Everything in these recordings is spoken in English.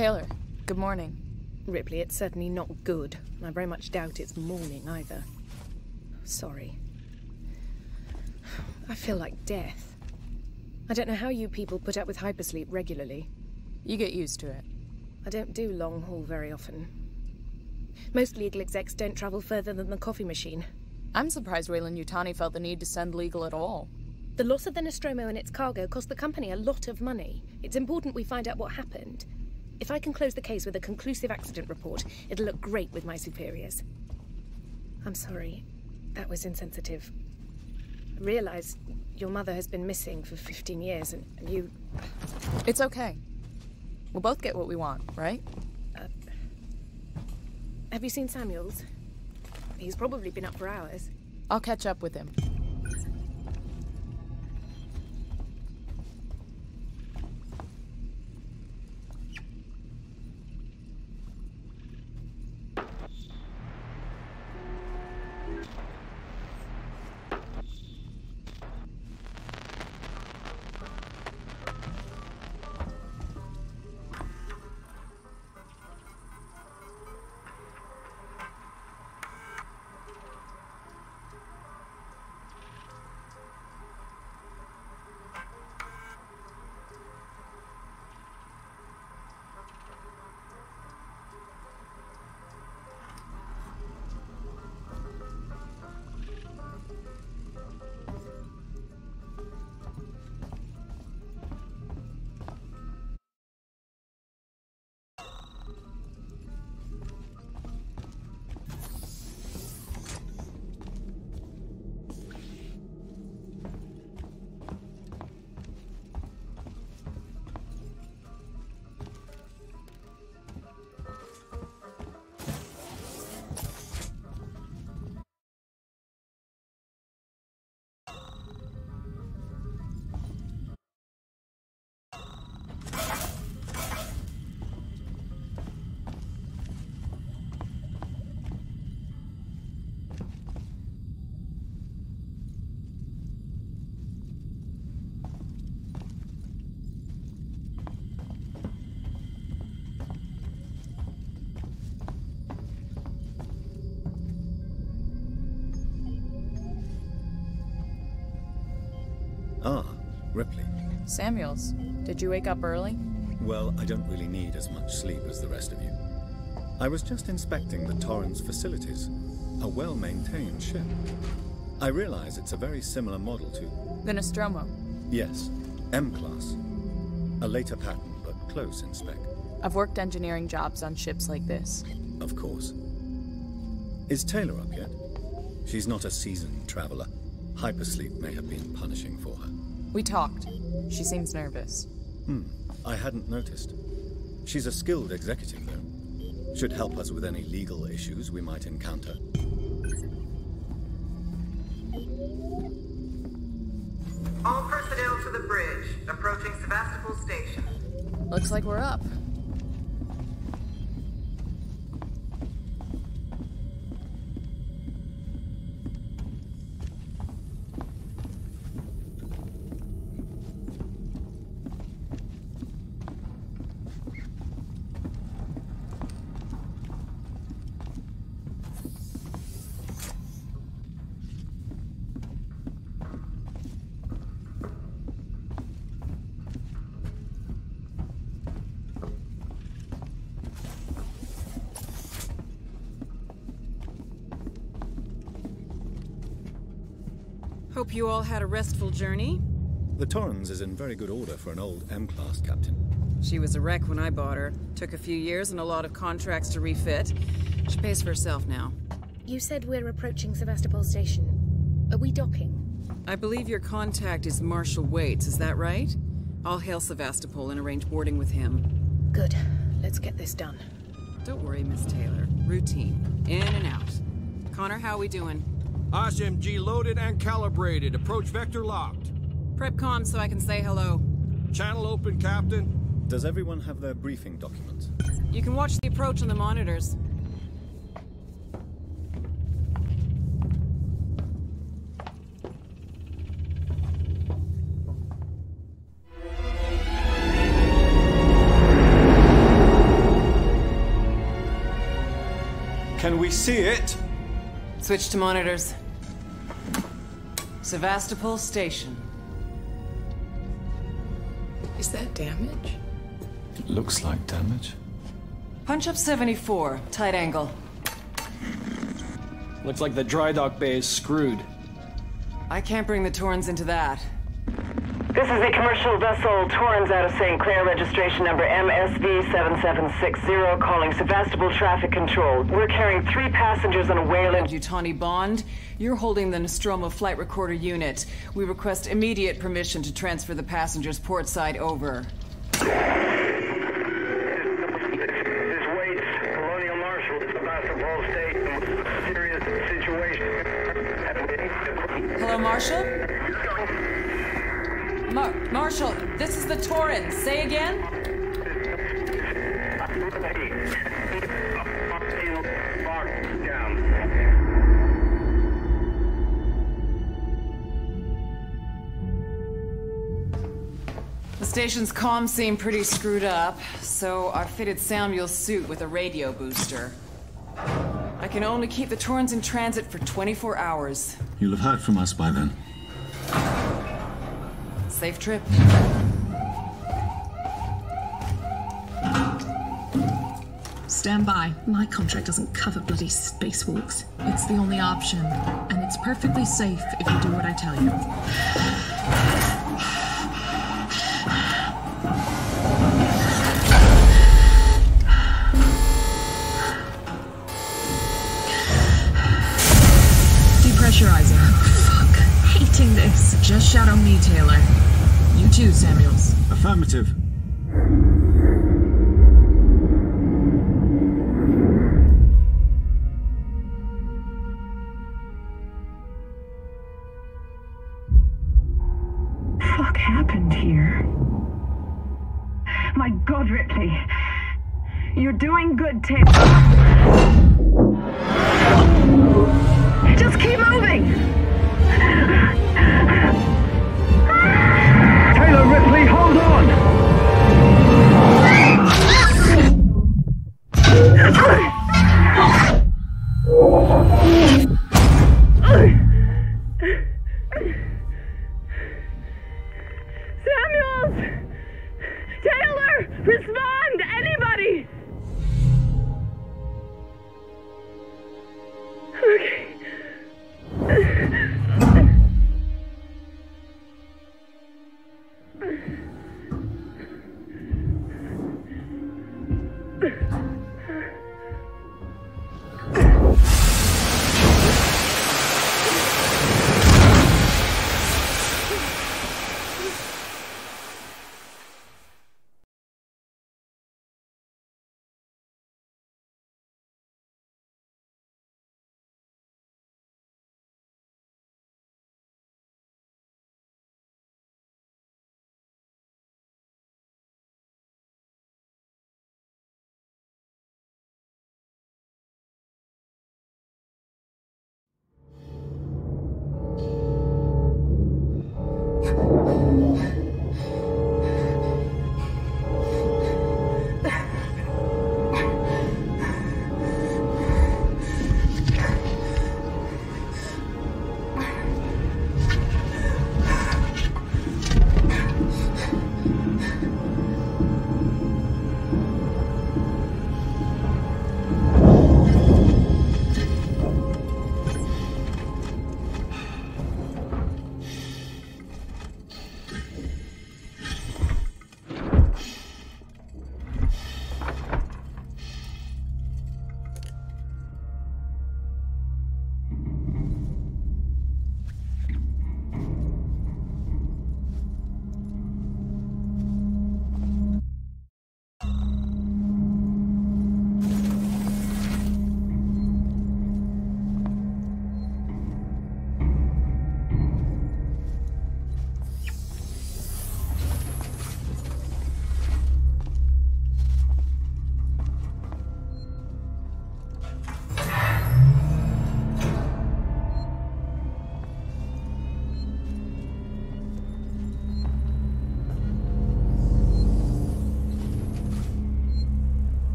Taylor, good morning. Ripley, it's certainly not good. I very much doubt it's morning either. Sorry. I feel like death. I don't know how you people put up with hypersleep regularly. You get used to it. I don't do long haul very often. Most legal execs don't travel further than the coffee machine. I'm surprised Weyland-Yutani felt the need to send legal at all. The loss of the Nostromo and its cargo cost the company a lot of money. It's important we find out what happened. If I can close the case with a conclusive accident report, it'll look great with my superiors. I'm sorry. That was insensitive. I realize your mother has been missing for 15 years, and, and you... It's okay. We'll both get what we want, right? Uh, have you seen Samuels? He's probably been up for hours. I'll catch up with him. Samuels, did you wake up early? Well, I don't really need as much sleep as the rest of you. I was just inspecting the Torrens facilities. A well-maintained ship. I realize it's a very similar model to... The Nostromo. Yes, M-Class. A later pattern, but close in spec. I've worked engineering jobs on ships like this. Of course. Is Taylor up yet? She's not a seasoned traveler. Hypersleep may have been punishing for her. We talked. She seems nervous. Hmm, I hadn't noticed. She's a skilled executive, though. Should help us with any legal issues we might encounter. All personnel to the bridge, approaching Sevastopol Station. Looks like we're up. You all had a restful journey. The Torrens is in very good order for an old M-Class captain. She was a wreck when I bought her. Took a few years and a lot of contracts to refit. She pays for herself now. You said we're approaching Sevastopol Station. Are we docking? I believe your contact is Marshal Waits, is that right? I'll hail Sevastopol and arrange boarding with him. Good. Let's get this done. Don't worry, Miss Taylor. Routine. In and out. Connor, how are we doing? SMG loaded and calibrated. Approach vector locked. Prep com so I can say hello. Channel open, Captain. Does everyone have their briefing document? You can watch the approach on the monitors. Can we see it? Switch to monitors. Sevastopol Station. Is that damage? It Looks like damage. Punch up 74, tight angle. Looks like the dry dock bay is screwed. I can't bring the Torrens into that. This is the commercial vessel Torrens out of St. Clair, registration number MSV7760, calling Sevastopol Traffic Control. We're carrying three passengers on a Weyland. Yutani Bond, you're holding the Nostromo flight recorder unit. We request immediate permission to transfer the passengers port side over. This Waits, Colonial Marshal, Sevastopol State, serious situation. Hello, Marshal? Mar Marshal, this is the Torrens. Say again? The station's comms seem pretty screwed up, so I've fitted Samuel's suit with a radio booster. I can only keep the Torrens in transit for 24 hours. You'll have heard from us by then. Safe trip. Stand by. My contract doesn't cover bloody spacewalks. It's the only option, and it's perfectly safe if you do what I tell you. Fuck. Hating this. Just shadow me, Taylor. You Samuels. Affirmative.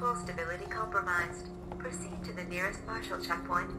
Sevastopol stability compromised. Proceed to the nearest partial checkpoint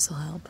This'll help.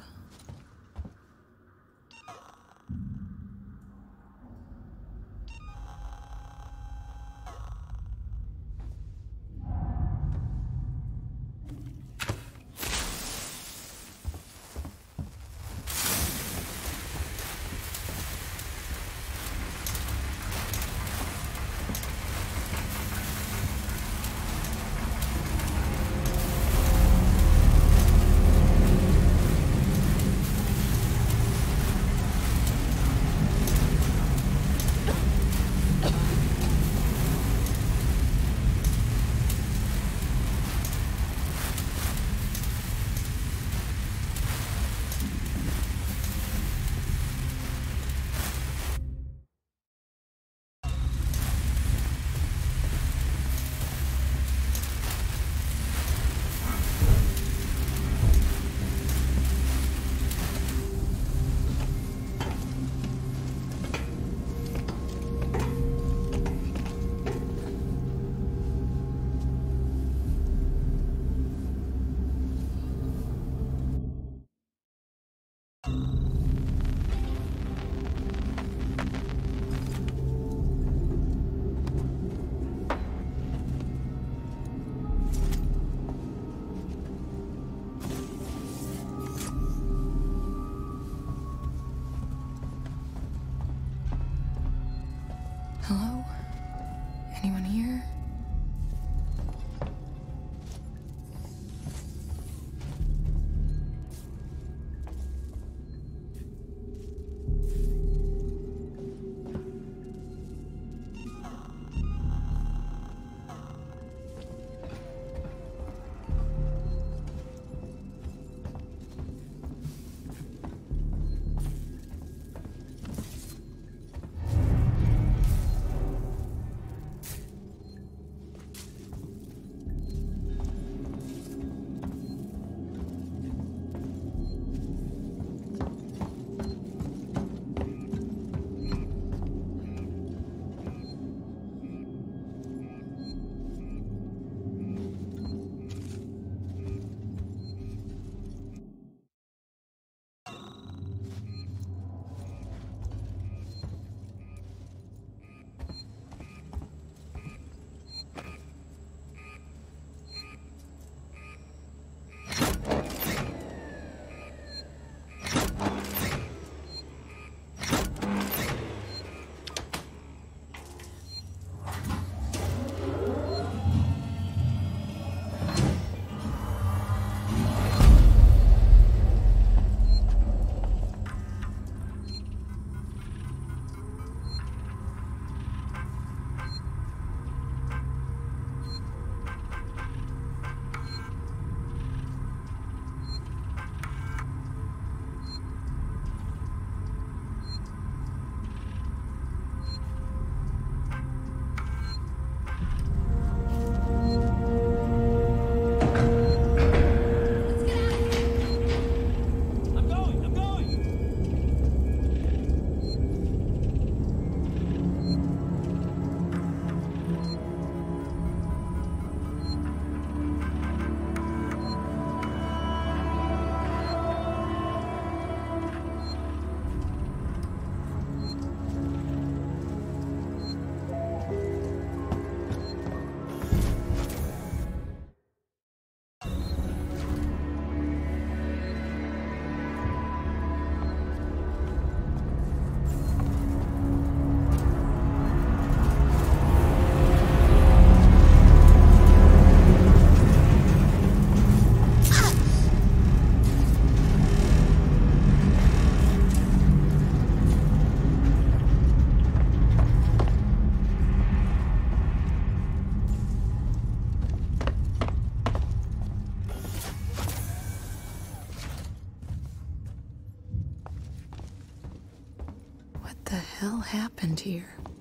Happened here?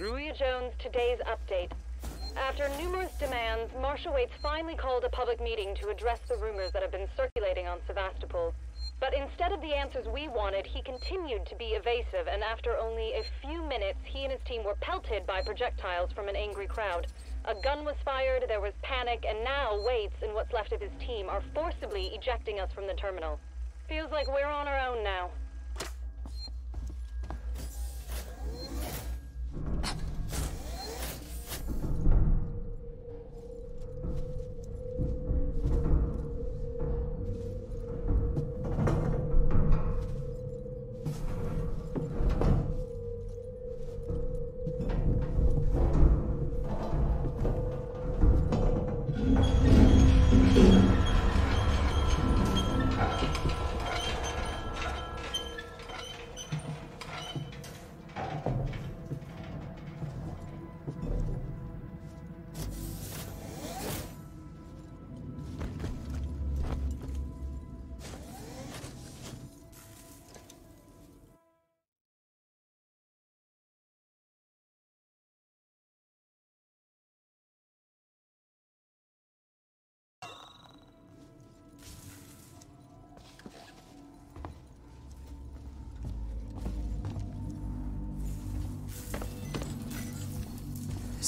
Jones, today's update. After numerous demands, Marshal Waits finally called a public meeting to address the rumors that have been circulating on Sevastopol. But instead of the answers we wanted, he continued to be evasive, and after only a few minutes, he and his team were pelted by projectiles from an angry crowd. A gun was fired, there was panic, and now Waits and what's left of his team are forcibly ejecting us from the terminal. Feels like we're on our own now.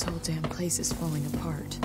Whole damn place is falling apart.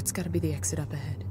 That's gotta be the exit up ahead.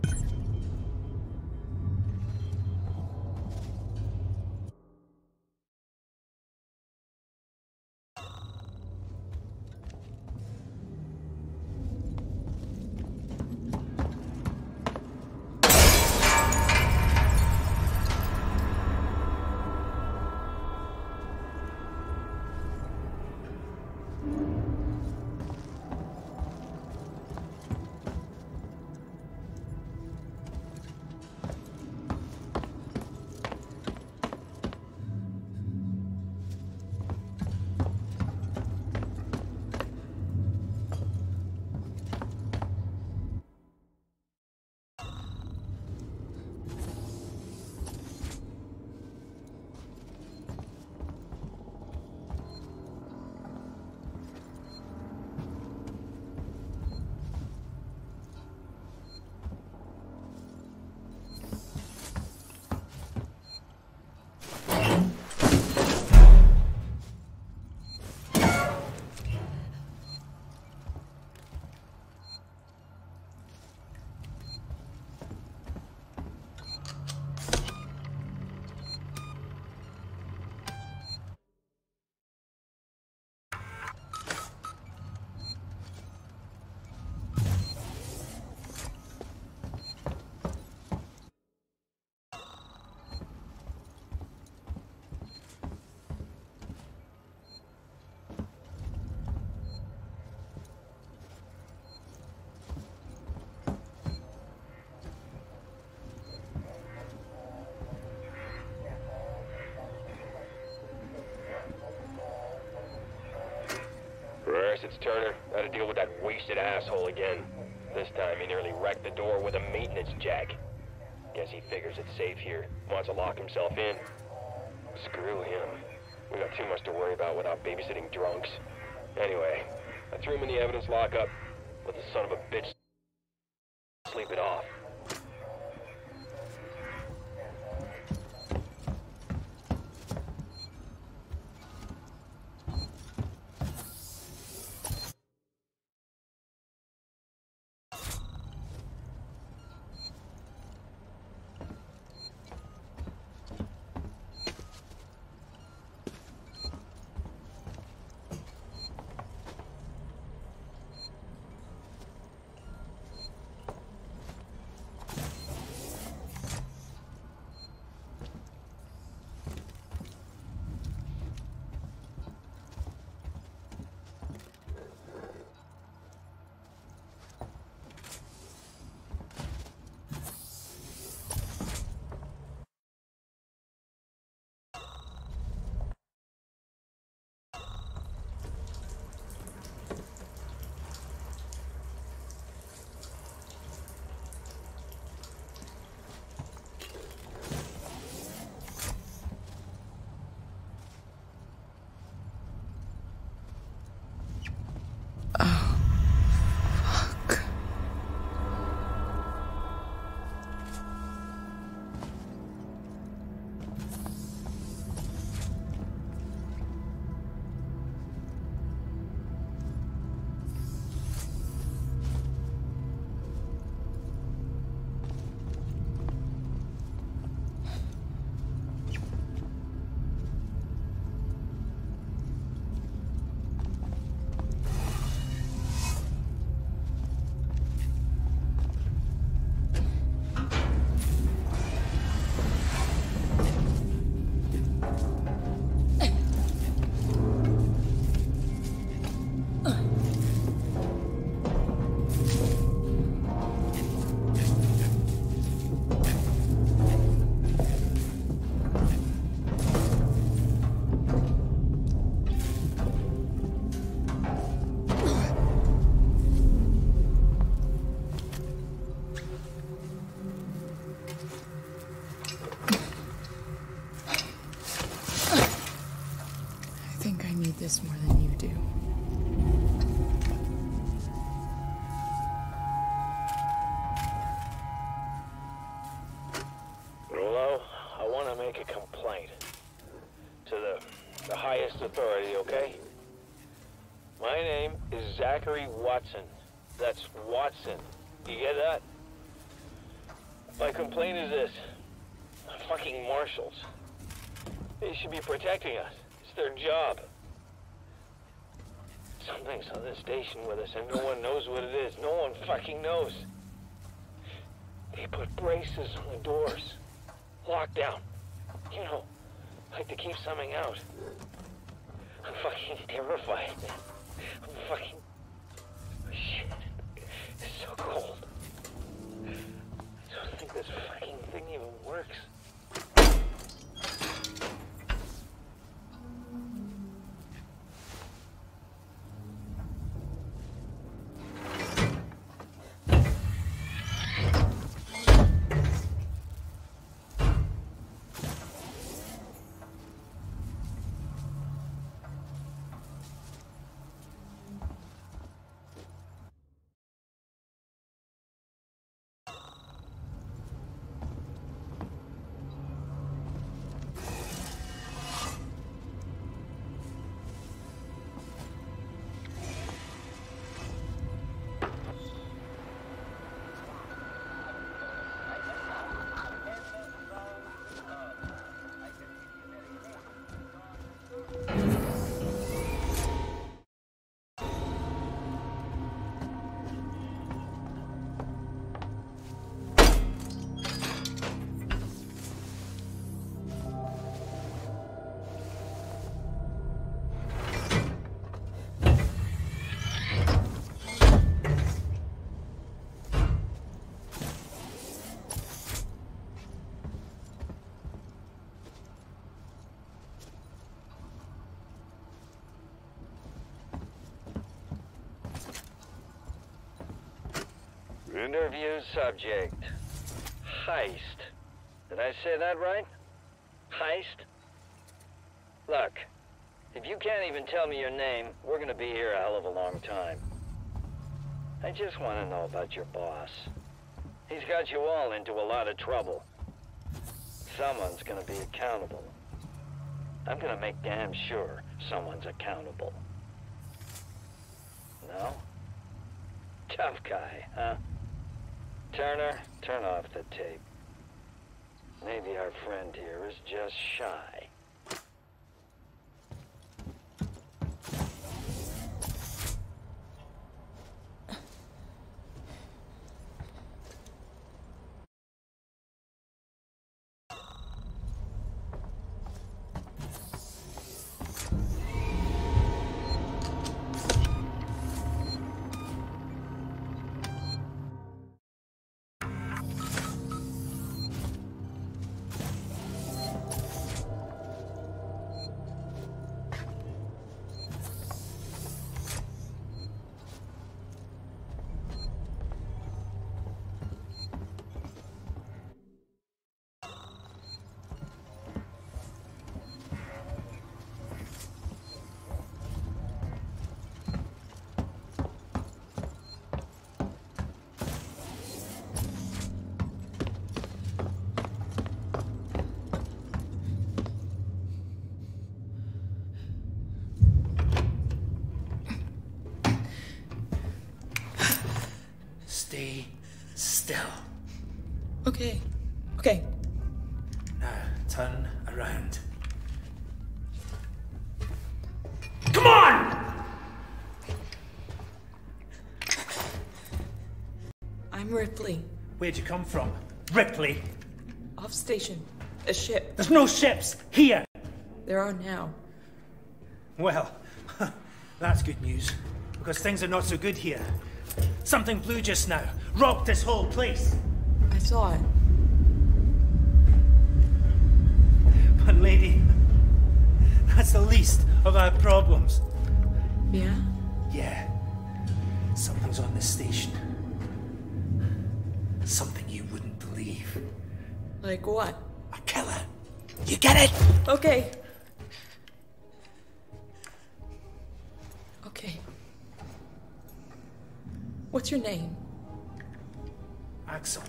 It's Turner. Got to deal with that wasted asshole again. This time he nearly wrecked the door with a maintenance jack. Guess he figures it's safe here. Wants to lock himself in. Screw him. We got too much to worry about without babysitting drunks. Anyway, I threw him in the evidence lockup. Let the son of a bitch authority, okay? My name is Zachary Watson. That's Watson. You get that? My complaint is this. Fucking marshals. They should be protecting us. It's their job. Something's on this station with us and no one knows what it is. No one fucking knows. They put braces on the doors. Lockdown. You know, like to keep something out. I'm fucking terrified. I'm fucking... Shit. It's so cold. I don't think this fucking thing even works. Interview subject. Heist. Did I say that right? Heist? Look, if you can't even tell me your name, we're gonna be here a hell of a long time. I just want to know about your boss. He's got you all into a lot of trouble. Someone's gonna be accountable. I'm gonna make damn sure someone's accountable. No? Tough guy, huh? Turner, turn off the tape. Maybe our friend here is just shy. I'm Ripley. Where'd you come from? Ripley. Off station. A ship. There's no ships here. There are now. Well, that's good news. Because things are not so good here. Something blew just now. Rocked this whole place. I saw it. But, lady, that's the least of our problems. Yeah? Yeah. Something's on this station. Something you wouldn't believe. Like what? A killer. You get it? Okay. Okay. What's your name? Axel.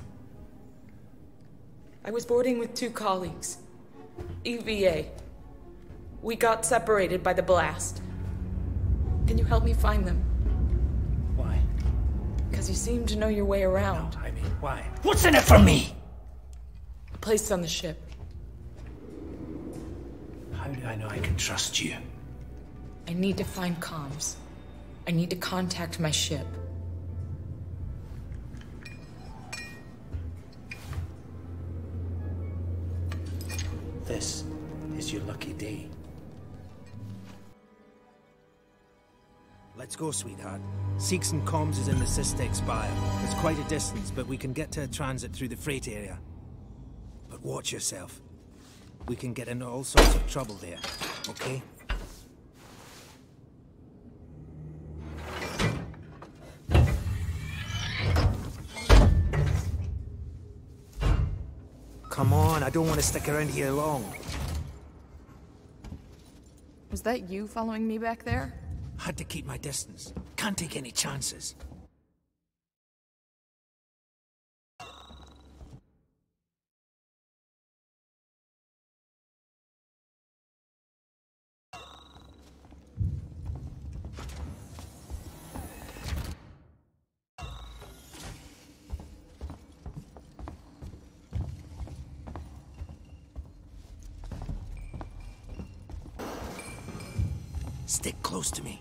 I was boarding with two colleagues. EVA. We got separated by the blast. Can you help me find them? Why? Because You seem to know your way around. I mean, why? What's in it for me? A place on the ship. How do I know I can trust you? I need to find comms. I need to contact my ship. This is your lucky day. Let's go, sweetheart. Seegson Comms is in the SysTech Spire. It's quite a distance, but we can get to a transit through the freight area. But watch yourself. We can get into all sorts of trouble there, okay? Come on, I don't want to stick around here long. Was that you following me back there? Had to keep my distance. Can't take any chances. Stick close to me.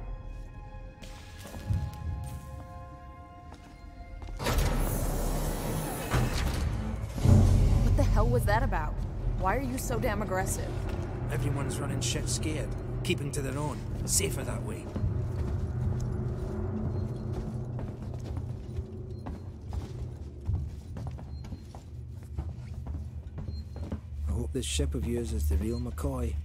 You so damn aggressive? Everyone's running shit scared, keeping to their own. Safer that way. I hope this ship of yours is the real McCoy.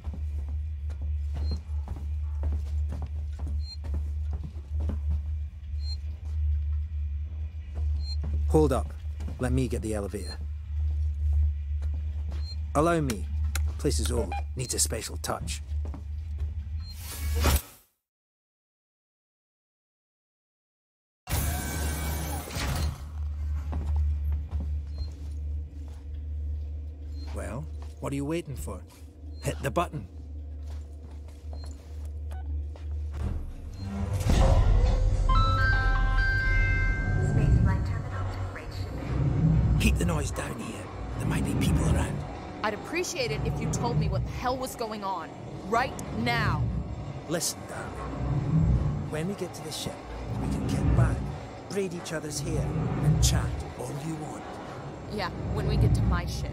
Hold up. Let me get the elevator. Allow me. Place is old. Needs a special touch. Well, what are you waiting for? Hit the button. Space terminal to rage. Keep the noise down here. There might be people. I'd appreciate it if you told me what the hell was going on. Right now. Listen, darling. When we get to the ship, we can get back, braid each other's hair, and chat all you want. Yeah, when we get to my ship.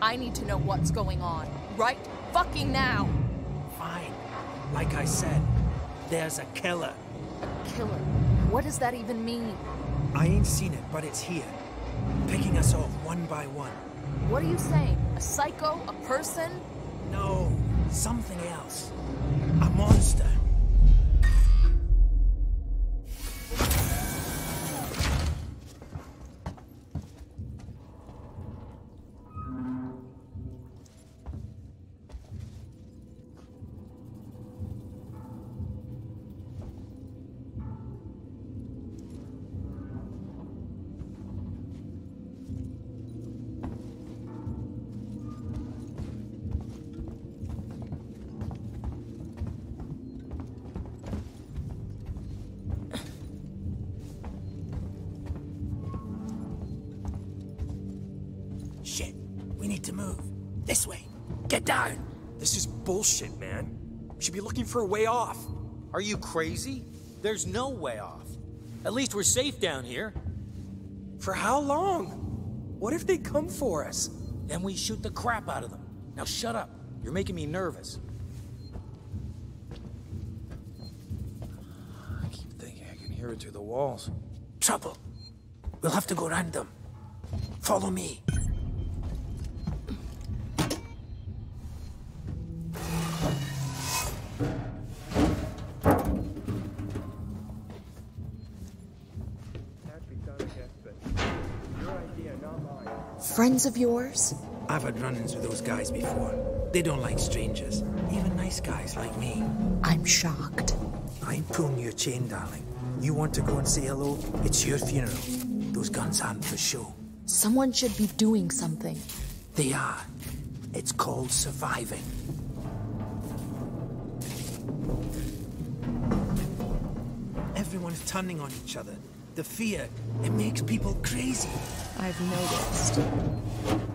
I need to know what's going on. Right fucking now. Fine. Like I said, there's a killer. A killer? What does that even mean? I ain't seen it, but it's here. Picking us off one by one. What are you saying? A psycho? A person? No, something else. A monster. For a way off. Are you crazy? There's no way off. At least we're safe down here. For how long? What if they come for us? Then we shoot the crap out of them. Now shut up. You're making me nervous. I keep thinking I can hear it through the walls. Trouble. We'll have to go them. Follow me. Friends of yours? I've had run-ins with those guys before. They don't like strangers, even nice guys like me. I'm shocked. I ain't pulling your chain, darling. You want to go and say hello? It's your funeral. Those guns aren't for show. Someone should be doing something. They are. It's called surviving. Everyone's turning on each other. The fear, it makes people crazy. I've noticed.